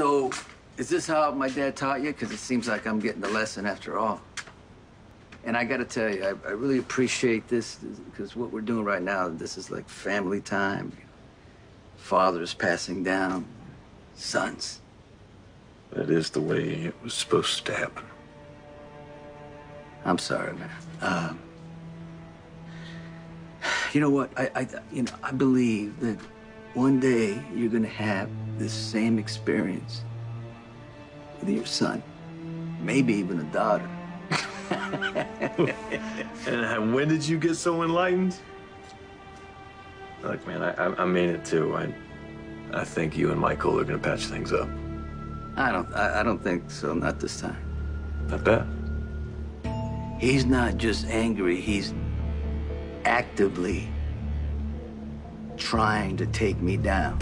So, is this how my dad taught you? Because it seems like I'm getting the lesson after all. And I got to tell you, I, I really appreciate this because what we're doing right now, this is like family time. Fathers passing down sons. That is the way it was supposed to happen. I'm sorry, man. Um, you know what? I, I, you know, I believe that one day you're gonna have this same experience with your son, maybe even a daughter. and when did you get so enlightened? Look, man, I, I mean it too. I, I think you and Michael are gonna patch things up. I don't, I, I don't think so. Not this time. Not that. He's not just angry. He's actively trying to take me down.